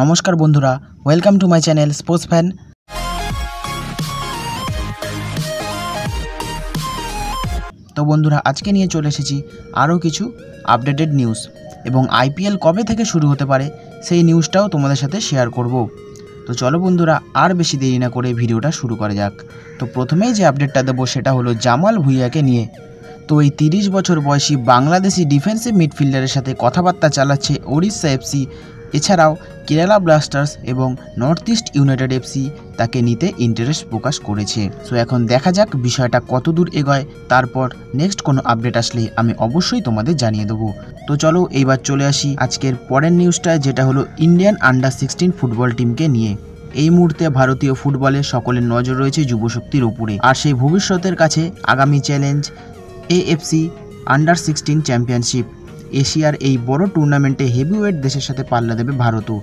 নমস্কার বন্ধুরা welcome to my channel sports fan তো বন্ধুরা, আজকে নিয়ে চলে এসেছি আরও কিছু আপডেটেড নিউজ এবং আইপিএল কবে থেকে শুরু হতে পারে, সেই নিউজটাও তোমাদের সাথে শেয়ার করব। তো চলো বন্ধুরা, আর বেশি দেরি না করে ভিডিওটা শুরু করা যাক। তো প্রথমেই যে আপডেটটা দেবো, সেটা হলো জামাল ভুইয়াকে নিয়ে। তো এই তিরিশ বছর বয়সী বাংলাদেশি ডিফেন্সিভ মিডফিল্ডারের সাথে কথাবার্তা চালাচ্ছে ওড়িশা এফসি এছাড়াও কেরালা ব্লাস্টার্স এবং নর্থ ইস্ট ইউনাইটেড এফসি তাকে নিতে ইন্টারেস্ট প্রকাশ করেছে। সো এখন দেখা যাক বিষয়টা কত দূর এগোয়। তারপর নেক্সট কোনো আপডেট আসলে আমি অবশ্যই তোমাদের জানিয়ে দেবো। তো চলো এইবার চলে আসি আজকের পরের নিউজটা যেটা হলো ইন্ডিয়ান আন্ডার সিক্সটিন ফুটবল টিমকে নিয়ে। এই মুহূর্তে ভারতীয় ফুটবলে সকলের নজর রয়েছে যুবশক্তির উপরে। আর সেই ভবিষ্যতের কাছে আগামী challenge AFC under sixteen championship এশিয়ার এই বড় টুর্নামেন্টে হেভিওয়েট দেশের সাথে পাল্লা দেবে ভারতও।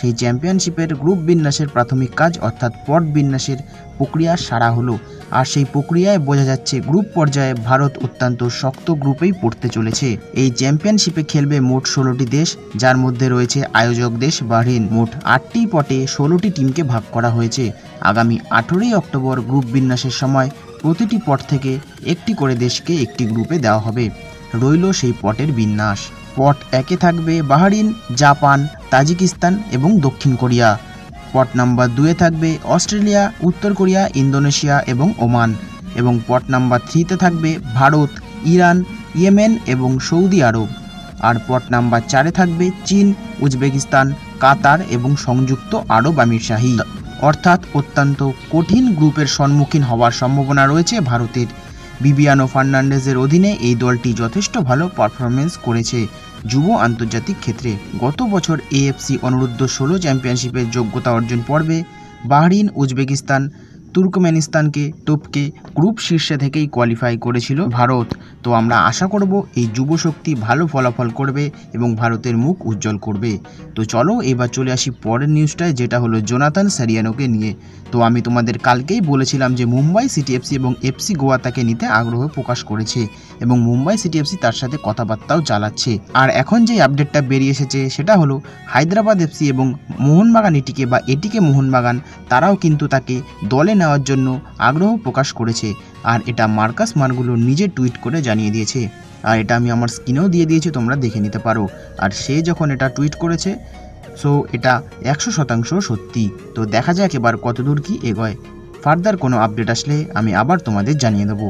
সেই চ্যাম্পিয়নশিপের গ্রুপ বিন্যাসের প্রাথমিক কাজ অর্থাৎ পট বিন্যাসের প্রক্রিয়া সারা হলো। আর সেই প্রক্রিয়ায় বোঝা যাচ্ছে গ্রুপ পর্যায়ে ভারত অত্যন্ত শক্ত গ্রুপেই পড়তে চলেছে। এই চ্যাম্পিয়নশিপে খেলবে মোট ষোলোটি দেশ, যার মধ্যে রয়েছে আয়োজক দেশ বাহরিন। মোট আটটি পটে ষোলোটি টিমকে ভাগ করা হয়েছে। আগামী আঠেরোই অক্টোবর গ্রুপ বিন্যাসের সময় প্রতিটি পট থেকে একটি করে দেশকে একটি গ্রুপে দেওয়া হবে। রইল সেই পটের বিন্যাস। পট একে থাকবে বাহারিন, জাপান, তাজিকিস্তান এবং দক্ষিণ কোরিয়া। পট নাম্বার দুয়ে থাকবে অস্ট্রেলিয়া, উত্তর কোরিয়া, ইন্দোনেশিয়া এবং ওমান। এবং পট নাম্বার থ্রিতে থাকবে ভারত, ইরান, ইয়েমেন এবং সৌদি আরব। আর পট নাম্বার চারে থাকবে চীন, উজবেকিস্তান, কাতার এবং সংযুক্ত আরব আমিরশাহী। অর্থাৎ অত্যন্ত কঠিন গ্রুপের সম্মুখীন হওয়ার সম্ভাবনা রয়েছে ভারতের। বিবিয়ানো ফার্নান্ডেজের অধীনে এই দলটি যথেষ্ট ভালো পারফরমেন্স করেছে যুব আন্তর্জাতিক ক্ষেত্রে। গত বছর এএফসি অনুরুদ্ধ ষোলো চ্যাম্পিয়নশিপের যোগ্যতা অর্জন পর্বে বাহরিন, উজবেকিস্তান তুর্কমেনিস্তানকে টপকে গ্রুপ শীর্ষে থেকেই কোয়ালিফাই করেছিল ভারত। তো আমরা আশা করব এই যুবশক্তি ভালো ফলাফল করবে এবং ভারতের মুখ উজ্জ্বল করবে। তো চলো এবার চলে আসি পরের নিউজটায় যেটা হলো জোনাথন সারিয়ানোকে নিয়ে। তো আমি তোমাদের কালকেই বলেছিলাম যে মুম্বাই সিটি এফসি এবং এফসি গোয়া তাকে নিতে আগ্রহ প্রকাশ করেছে এবং মুম্বাই সিটি এফসি তার সাথে কথাবার্তাও চালাচ্ছে। আর এখন যে আপডেটটা বেরিয়ে এসেছে, সেটা হলো হায়দ্রাবাদ এফসি এবং মোহনবাগান এটিকে বা এটিকে মোহনবাগান, তারাও কিন্তু তাকে দলে নেওয়ার জন্য আগ্রহ প্রকাশ করেছে আর এটা মার্কাস মার্গুলো নিজে টুইট করে জানিয়ে দিয়েছে। আর এটা আমি আমার স্ক্রিনেও দিয়ে দিয়েছি, তোমরা দেখে নিতে পারো। আর সে যখন এটা টুইট করেছে, সো এটা একশো শতাংশ সত্যি। তো দেখা যাক এবার কতদূর কি এগোয়। ফার্দার কোনো আপডেট আসলে আমি আবার তোমাদের জানিয়ে দেবো।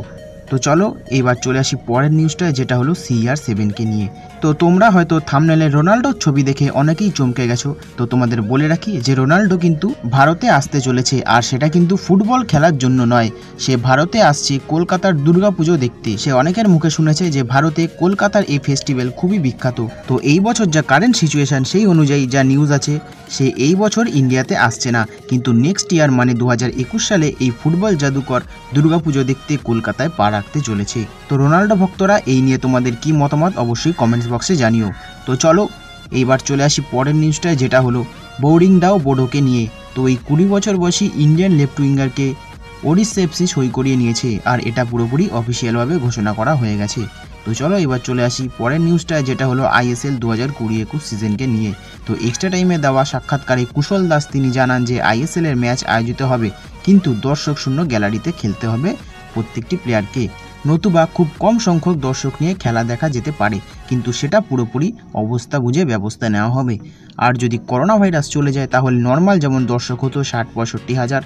তো চলো, এবার চলে আসি পরের নিউজটা যেটা হলো সিআর সেভেনকে নিয়ে। তো তোমরা হয়তো থামনেলে রোনাল্ডোর ছবি দেখে অনেকেই চমকে গেছো। তো তোমাদের বলে রাখি যে রোনাল্ডো কিন্তু ভারতে আসতে চলেছে, আর সেটা কিন্তু ফুটবল খেলার জন্য নয়। সে ভারতে আসছে কলকাতার দুর্গাপুজো দেখতে। সে অনেকের মুখে শুনেছে যে ভারতে কলকাতার এই ফেস্টিভ্যাল খুবই বিখ্যাত। তো এই বছর যা কারেন্ট সিচুয়েশন সেই অনুযায়ী যা নিউজ আছে, সে এই বছর ইন্ডিয়াতে আসছে না। কিন্তু নেক্সট ইয়ার মানে দু হাজার একুশ সালে এই ফুটবল জাদুকর দুর্গাপুজো দেখতে কলকাতায় পা রাখতে চলেছে। তো রোনাল্ডো ভক্তরা এই নিয়ে তোমাদের কি মতামত অবশ্যই কমেন্টস বক্সে জানিও। তো চলো, এইবার চলে আসি পরের নিউজটায় যেটা হলো বোরিং ডাও বোডোকে নিয়ে। তো এই কুড়ি বছর বয়সী ইন্ডিয়ান লেফট উইঙ্গারকে ওড়িশা এফসি সই করিয়ে নিয়েছে, আর এটা পুরোপুরি অফিসিয়ালভাবে ঘোষণা করা হয়ে গেছে। তো চলো এবার চলে আসি পরের নিউজটা যেটা হলো আইএসএল দু হাজার কুড়ি একুশ সিজনকে নিয়ে। তো এক্সট্রা টাইমে দেওয়া সাক্ষাৎকারে কুশল দাস তিনি জানান যে আইএসএল এর ম্যাচ আয়োজিত হবে, কিন্তু দর্শক শূন্য গ্যালারিতে খেলতে হবে। প্রত্যেকটি প্লেয়ারকে নতুবা খুব কম সংখ্যক দর্শক নিয়ে খেলা দেখা যেতে পারে। কিন্তু সেটা পুরোপুরি অবস্থা বুঝে ব্যবস্থা নেওয়া হবে। আর যদি করোনা ভাইরাস চলে যায়, তাহলে নর্মাল যেমন দর্শক হতো ষাট, পঁয়ষট্টি হাজার,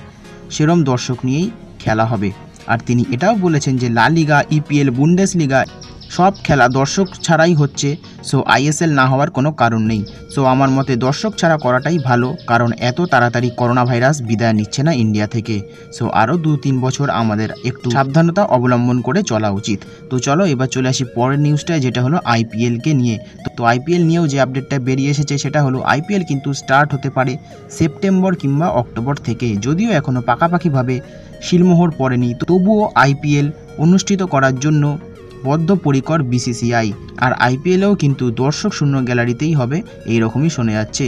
সেরম দর্শক নিয়েই খেলা হবে। আর তিনি এটাও বলেছেন যে লা লিগা ইপিএল বুন্ডেস লিগা সব খেলা দর্শক ছাড়াই হচ্ছে। সো আইএসএল না হওয়ার কোনো কারণ নেই। সো আমার মতে দর্শক ছাড়া করাটাই ভালো, কারণ এত তাড়াতাড়ি করোনা ভাইরাস বিদায় নিচ্ছে না ইন্ডিয়া থেকে। সো আরও দু তিন বছর আমাদের একটু সাবধানতা অবলম্বন করে চলা উচিত। তো চলো, এবার চলে আসি পরের নিউজটায় যেটা হলো আইপিএলকে নিয়ে। তো আইপিএল নিয়েও যে আপডেটটা বেরিয়ে এসেছে, সেটা হলো আইপিএল কিন্তু স্টার্ট হতে পারে সেপ্টেম্বর কিংবা অক্টোবর থেকে। যদিও এখনও পাকাপাকিভাবে শিলমোহর পড়েনি, তবুও আইপিএল অনুষ্ঠিত করার জন্য বদ্ধপরিকর বিসিসিআই আর আইপিএলেও কিন্তু দর্শক শূন্য গ্যালারিতেই হবে এই রকমই শোনা যাচ্ছে।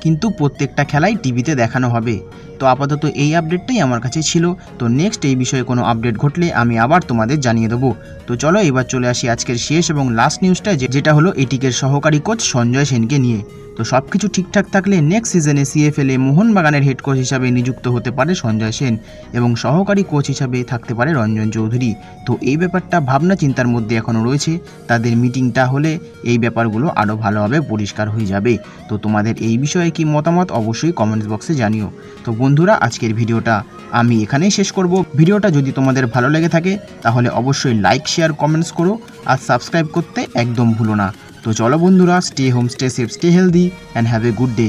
কিন্তু প্রত্যেকটা খেলাই টিভিতে দেখানো হবে। তো আপাতত এই আপডেটটাই আমার কাছে ছিল। তো নেক্সট এই বিষয়ে কোনো আপডেট ঘটলে আমি আবার তোমাদের জানিয়ে দেবো। তো চলো এবার চলে আসি আজকের শেষ এবং লাস্ট নিউজটা যেটা হলো এটিকের সহকারী কোচ সঞ্জয় সেনকে নিয়ে। তো সব কিছু ঠিকঠাক থাকলে নেক্সট সিজনে সিএফএল মোহনবাগানের হেড কোচ হিসাবে নিযুক্ত হতে পারে সঞ্জয় সেন এবং সহকারী কোচ হিসাবে থাকতে পারে রঞ্জন চৌধুরী। তো এই ব্যাপারটা ভাবনা চিন্তার মধ্যে এখনও রয়েছে। তাদের মিটিংটা হলে এই ব্যাপারগুলো আরও ভালোভাবে পরিষ্কার হয়ে যাবে। তো তোমাদের এই বিষয়ে কি মতামত অবশ্যই কমেন্টস বক্সে জানিও। তো বন্ধুরা, আজকের ভিডিওটা আমি এখানেই শেষ করব। ভিডিওটা যদি তোমাদের ভালো লেগে থাকে, তাহলে অবশ্যই লাইক শেয়ার কমেন্টস করো আর সাবস্ক্রাইব করতে একদম ভুলো না। তো চলো বন্ধুরা stay home stay safe stay healthy and have a good day